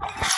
you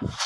You